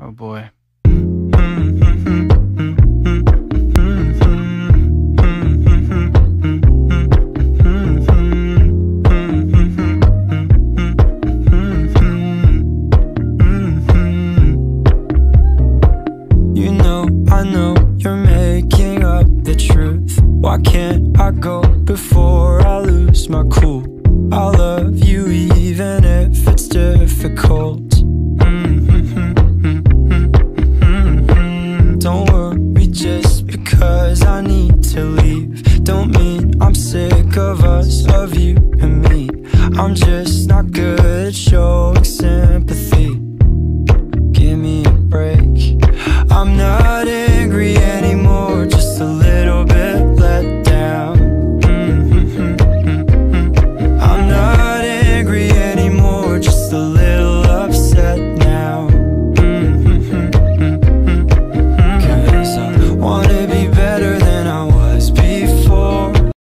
Oh boy. Why can't I go before I lose my cool? I love you even if it's difficult. sick of us, of you and me. I'm just not.